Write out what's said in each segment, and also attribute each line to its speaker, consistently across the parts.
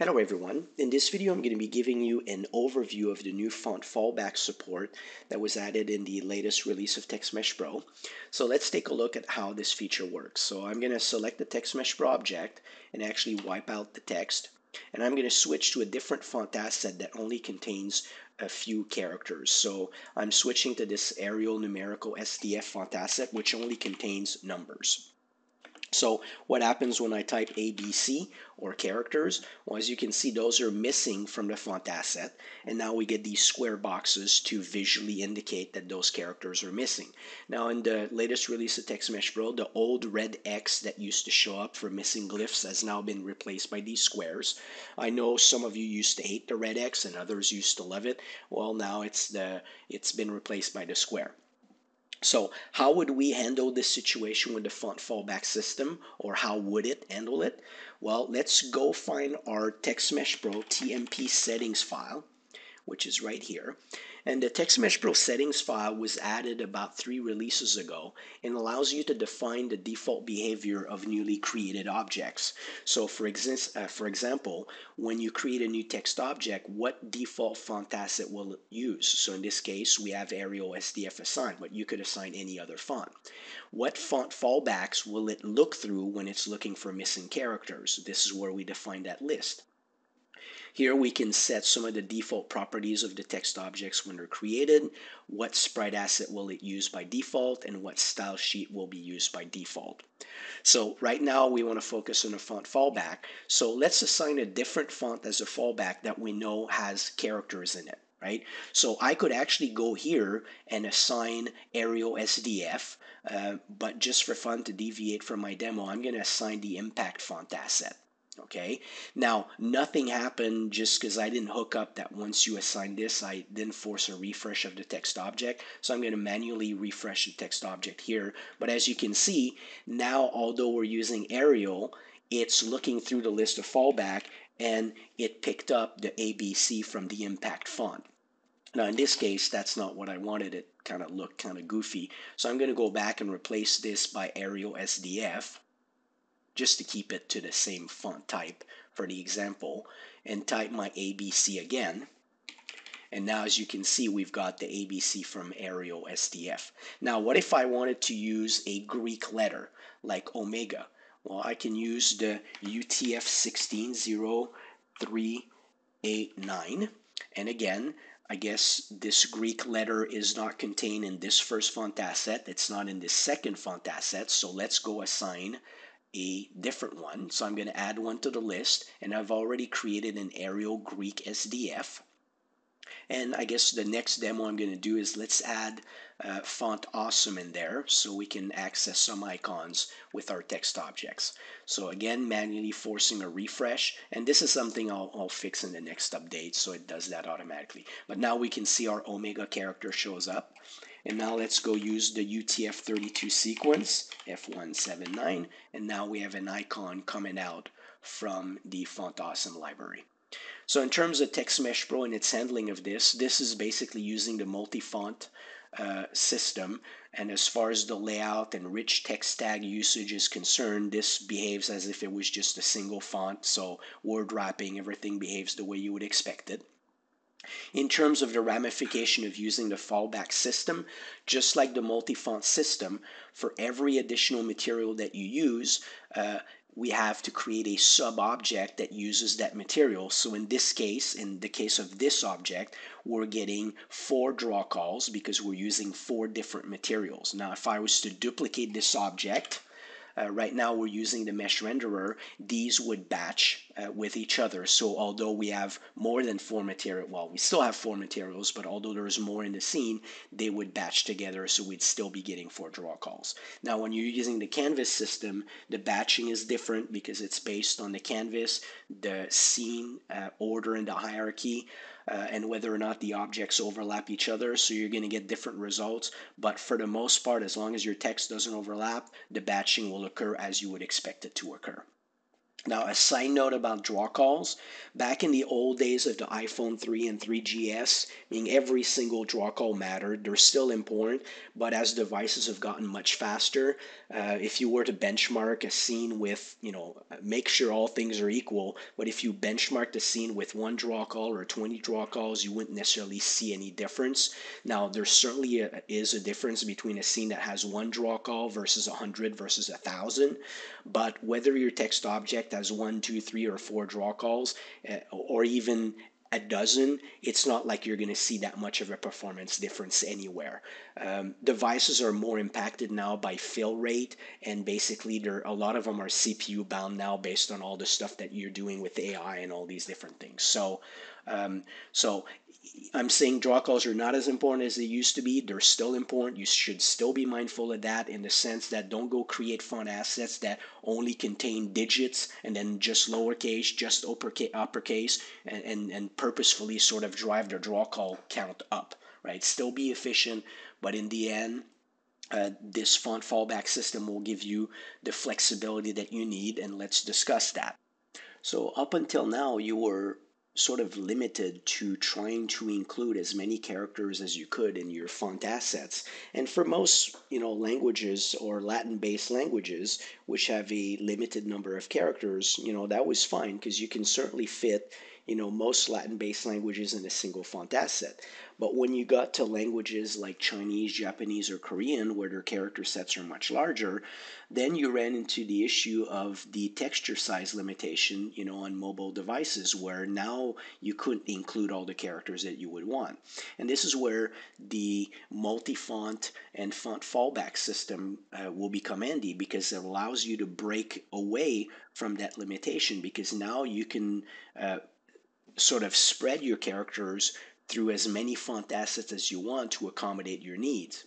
Speaker 1: Hello everyone. In this video I'm going to be giving you an overview of the new font fallback support that was added in the latest release of TextMesh Pro. So let's take a look at how this feature works. So I'm going to select the TextMesh Pro object and actually wipe out the text. And I'm going to switch to a different font asset that only contains a few characters. So I'm switching to this Arial Numerical SDF font asset which only contains numbers. So what happens when I type ABC or characters? Well, as you can see, those are missing from the font asset. And now we get these square boxes to visually indicate that those characters are missing. Now in the latest release of TextMesh Pro, the old red X that used to show up for missing glyphs has now been replaced by these squares. I know some of you used to hate the red X and others used to love it. Well, now it's the it's been replaced by the square. So how would we handle this situation with the font fallback system or how would it handle it? Well, let's go find our TextMesh Pro TMP settings file which is right here. And the TextMesh Pro settings file was added about three releases ago and allows you to define the default behavior of newly created objects. So for, exis- uh, for example, when you create a new text object, what default font asset will it use? So in this case, we have Arial SDF assigned, but you could assign any other font. What font fallbacks will it look through when it's looking for missing characters? This is where we define that list. Here we can set some of the default properties of the text objects when they're created, what sprite asset will it use by default, and what style sheet will be used by default. So right now we want to focus on a font fallback. So let's assign a different font as a fallback that we know has characters in it right? So I could actually go here and assign Arial SDF, uh, but just for fun to deviate from my demo, I'm going to assign the impact font asset. Okay, now nothing happened just because I didn't hook up that once you assign this, I didn't force a refresh of the text object. So I'm going to manually refresh the text object here. But as you can see, now although we're using Arial, it's looking through the list of fallback and it picked up the ABC from the impact font. Now in this case, that's not what I wanted. It kind of looked kind of goofy. So I'm going to go back and replace this by Arial SDF just to keep it to the same font type for the example and type my ABC again. And now as you can see, we've got the ABC from Arial SDF. Now, what if I wanted to use a Greek letter like omega? Well, I can use the UTF-160389. And again, I guess this Greek letter is not contained in this first font asset. It's not in this second font asset. So let's go assign a different one. So I'm going to add one to the list and I've already created an Arial Greek SDF. And I guess the next demo I'm going to do is let's add uh, font awesome in there so we can access some icons with our text objects. So again, manually forcing a refresh. And this is something I'll, I'll fix in the next update so it does that automatically. But now we can see our Omega character shows up. And now let's go use the UTF-32 sequence, F179, and now we have an icon coming out from the Font Awesome library. So in terms of TextMesh Pro and its handling of this, this is basically using the multi-font uh, system. And as far as the layout and rich text tag usage is concerned, this behaves as if it was just a single font. So word wrapping, everything behaves the way you would expect it. In terms of the ramification of using the fallback system, just like the multi-font system, for every additional material that you use, uh, we have to create a sub-object that uses that material. So in this case, in the case of this object, we're getting four draw calls because we're using four different materials. Now, if I was to duplicate this object, uh, right now we're using the mesh renderer, these would batch uh, with each other. So although we have more than four material, well, we still have four materials, but although there's more in the scene, they would batch together, so we'd still be getting four draw calls. Now, when you're using the canvas system, the batching is different because it's based on the canvas, the scene uh, order and the hierarchy uh, and whether or not the objects overlap each other. So you're going to get different results. But for the most part, as long as your text doesn't overlap, the batching will occur as you would expect it to occur. Now, a side note about draw calls, back in the old days of the iPhone 3 and 3GS, meaning every single draw call mattered. They're still important, but as devices have gotten much faster, uh, if you were to benchmark a scene with, you know, make sure all things are equal, but if you benchmark the scene with one draw call or 20 draw calls, you wouldn't necessarily see any difference. Now, there certainly a, is a difference between a scene that has one draw call versus 100 versus 1,000, but whether your text object has one, two, three, or four draw calls, uh, or even a dozen, it's not like you're going to see that much of a performance difference anywhere. Um, devices are more impacted now by fill rate, and basically, there a lot of them are CPU bound now based on all the stuff that you're doing with AI and all these different things. So, um, so I'm saying draw calls are not as important as they used to be. They're still important. You should still be mindful of that in the sense that don't go create font assets that only contain digits and then just lowercase, just uppercase, and, and, and purposefully sort of drive their draw call count up, right? Still be efficient, but in the end, uh, this font fallback system will give you the flexibility that you need, and let's discuss that. So up until now, you were sort of limited to trying to include as many characters as you could in your font assets. And for most, you know, languages or Latin-based languages which have a limited number of characters, you know, that was fine because you can certainly fit you know, most Latin-based languages in a single font asset. But when you got to languages like Chinese, Japanese, or Korean, where their character sets are much larger, then you ran into the issue of the texture size limitation, you know, on mobile devices, where now you couldn't include all the characters that you would want. And this is where the multi-font and font fallback system uh, will become handy because it allows you to break away from that limitation because now you can uh, sort of spread your characters through as many font assets as you want to accommodate your needs.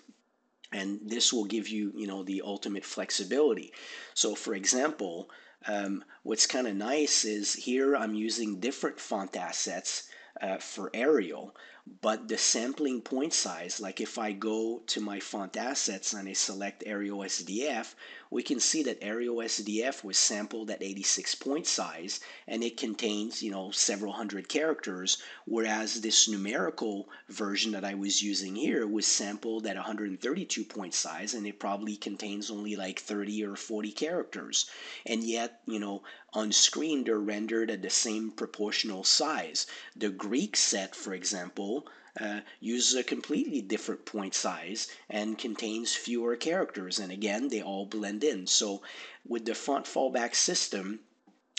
Speaker 1: And this will give you, you know, the ultimate flexibility. So, for example, um, what's kind of nice is here I'm using different font assets uh, for Arial, but the sampling point size, like if I go to my font assets and I select Arial SDF, we can see that Arial SDF was sampled at 86 point size and it contains, you know, several hundred characters, whereas this numerical version that I was using here was sampled at 132 point size and it probably contains only like 30 or 40 characters. And yet, you know, on screen they're rendered at the same proportional size. The Greek set, for example, uh, uses a completely different point size and contains fewer characters. And again, they all blend in. So with the font fallback system,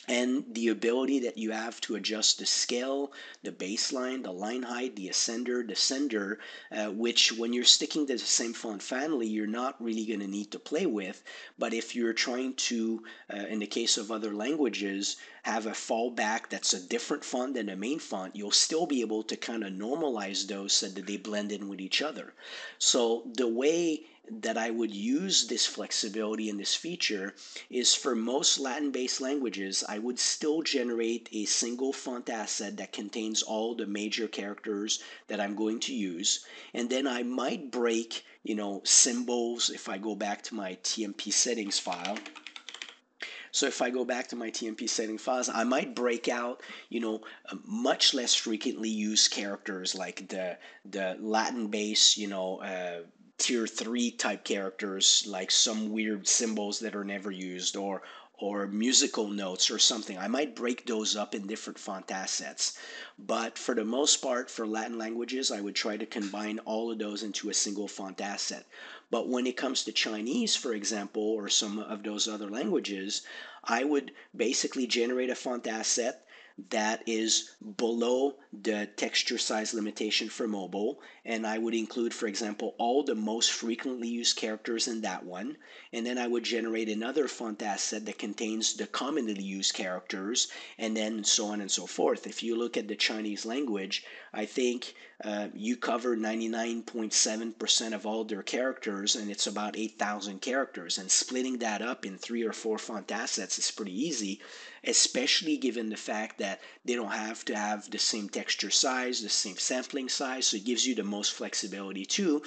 Speaker 1: and the ability that you have to adjust the scale, the baseline, the line height, the ascender, descender, uh, which when you're sticking to the same font family, you're not really going to need to play with. But if you're trying to, uh, in the case of other languages, have a fallback that's a different font than the main font, you'll still be able to kind of normalize those so that they blend in with each other. So the way that I would use this flexibility in this feature is for most Latin based languages, I would still generate a single font asset that contains all the major characters that I'm going to use. And then I might break, you know, symbols if I go back to my TMP settings file. So if I go back to my TMP setting files, I might break out, you know, much less frequently used characters like the the Latin base, you know, uh, tier three type characters like some weird symbols that are never used or or musical notes or something. I might break those up in different font assets. But for the most part, for Latin languages, I would try to combine all of those into a single font asset. But when it comes to Chinese, for example, or some of those other languages, I would basically generate a font asset that is below the texture size limitation for mobile. And I would include, for example, all the most frequently used characters in that one. And then I would generate another font asset that contains the commonly used characters, and then so on and so forth. If you look at the Chinese language, I think uh, you cover 99.7% of all their characters, and it's about 8,000 characters. And splitting that up in three or four font assets is pretty easy especially given the fact that they don't have to have the same texture size, the same sampling size. So it gives you the most flexibility too,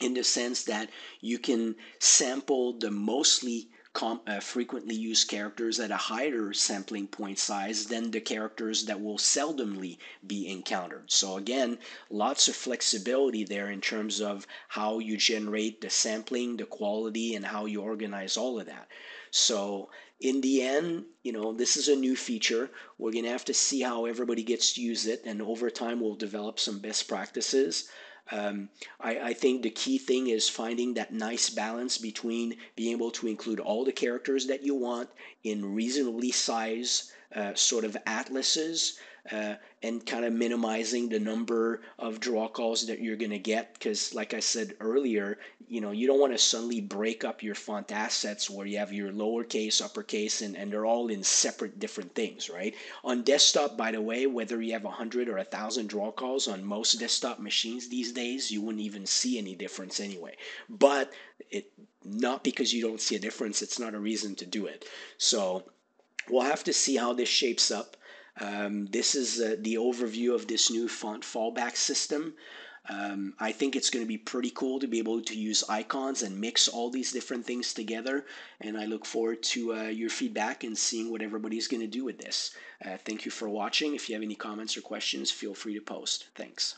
Speaker 1: in the sense that you can sample the mostly com- uh, frequently used characters at a higher sampling point size than the characters that will seldomly be encountered. So again, lots of flexibility there in terms of how you generate the sampling, the quality, and how you organize all of that. So in the end, you know, this is a new feature. We're going to have to see how everybody gets to use it, and over time, we'll develop some best practices. Um, I, I, think the key thing is finding that nice balance between being able to include all the characters that you want in reasonably sized uh, sort of atlases uh, and kind of minimizing the number of draw calls that you're going to get because like i said earlier you know you don't want to suddenly break up your font assets where you have your lowercase uppercase and, and they're all in separate different things right? On desktop by the way whether you have 100 or 1000 draw calls on most desktop machines these days you wouldn't even see any difference anyway. But it not because you don't see a difference it's not a reason to do it. So we'll have to see how this shapes up um, this is uh, the overview of this new font fallback system. Um, I think it's going to be pretty cool to be able to use icons and mix all these different things together. And I look forward to uh, your feedback and seeing what everybody's going to do with this. Uh, thank you for watching. If you have any comments or questions, feel free to post. Thanks.